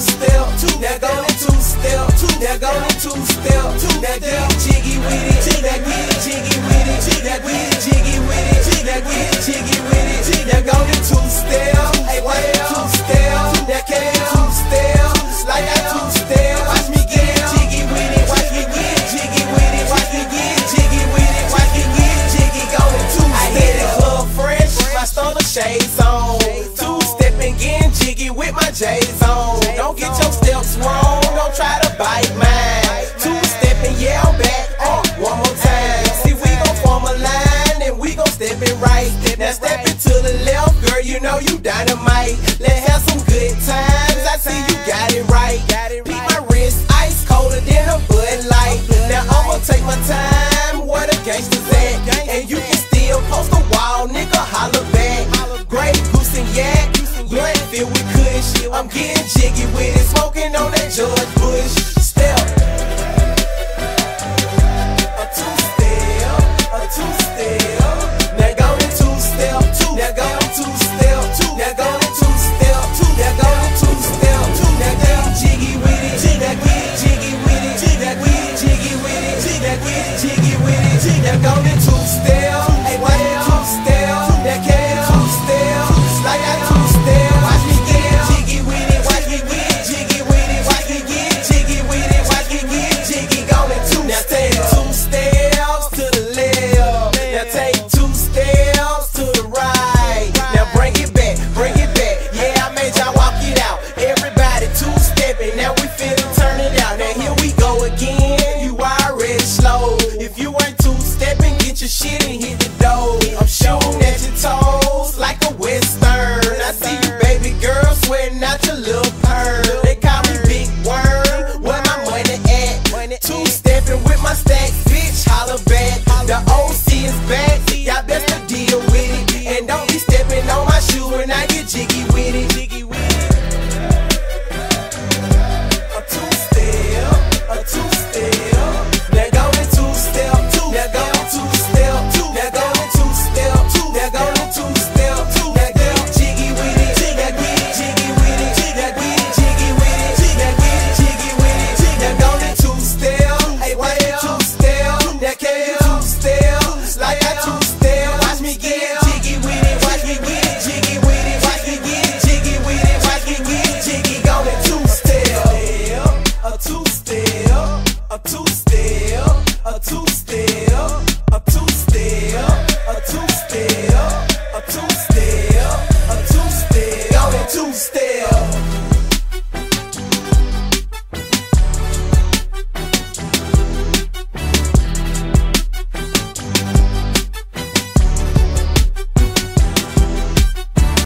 two step, now go to two step, now go to two step, now get jiggy with it, getting jiggy with my J's on. Don't get your steps wrong, don't try to bite mine. Two step and I'm back. Uh, one more time. See, we gon' form a line and we gon' step it right. Now step it to the left, girl, you know you dynamite. Let's have some George Bush. Step. A two step, a two step. Now go to two step. Now go to two step. Now go to two step. Now go to two step. Now get jiggy with it, now get jiggy with it, now get jiggy with it, now get jiggy with it. Now go to two step,